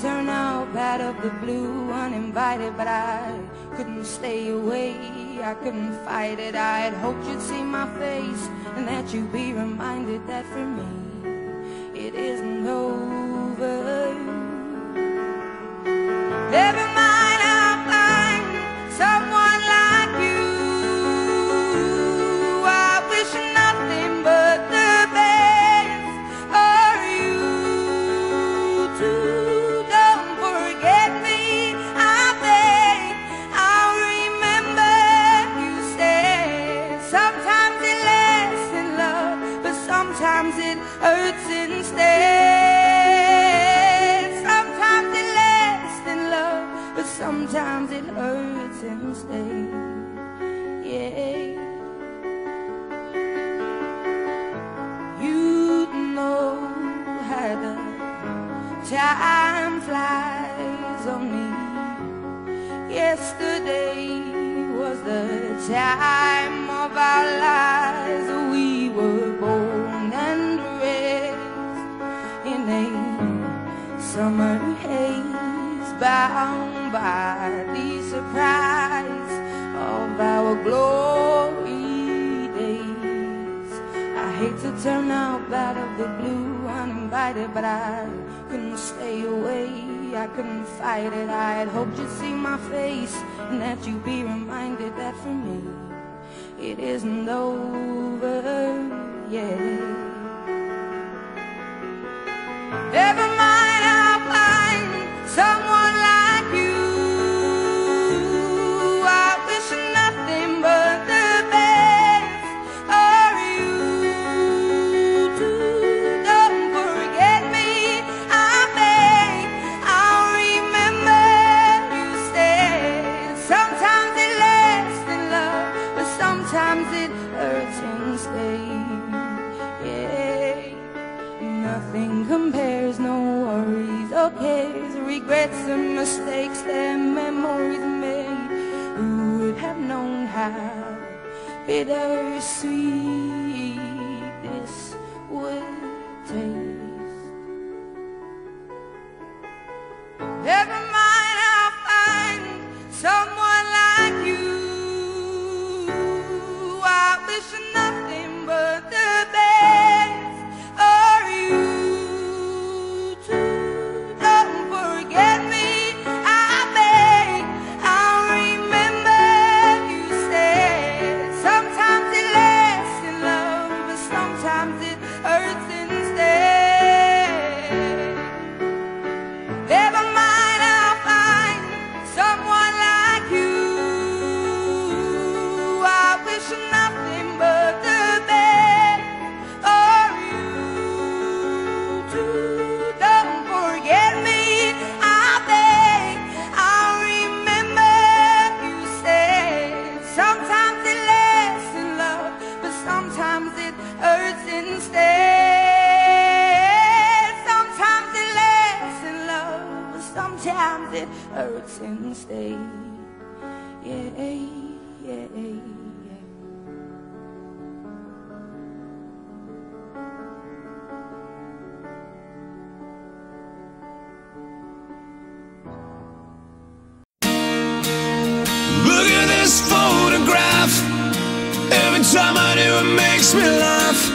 Turn out out of the blue uninvited, but I couldn't stay away. I couldn't fight it. I had hoped you'd see my face and that you'd be reminded that for me it isn't over. Never mind, I'll find someone Yesterday was the time of our lives. We were born and raised in a summer haze, bound by the surprise of our glory days. I hate to turn out out of the blue uninvited, but I couldn't stay away. I couldn't fight it. I had hoped you'd see my face and that you'd be reminded that for me it isn't over yet. Never mind, bittersweet this would taste? Never sometimes it hurts instead. Yeah, yeah, yeah. Look at this photograph. Every time I do, it makes me laugh.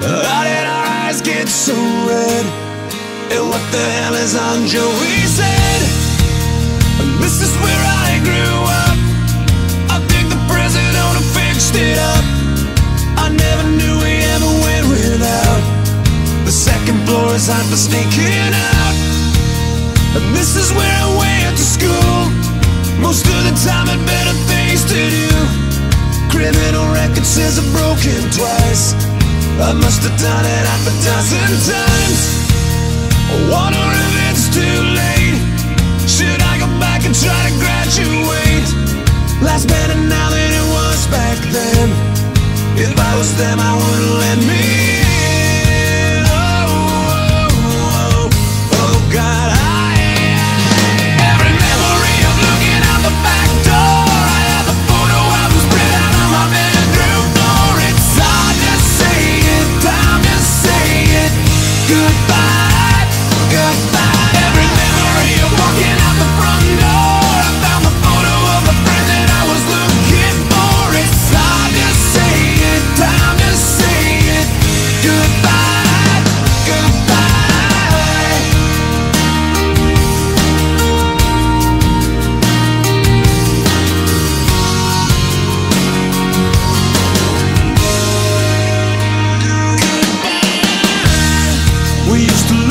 How did our eyes get so red? And what the Alessandro, he said, this is where I grew up. I think the president owner fixed it up. I never knew we ever went without. The second floor is hot for sneaking out. And this is where I went to school. Most of the time I had better things to do. Criminal record says I've broken twice. I must have done it half a dozen times.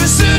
listen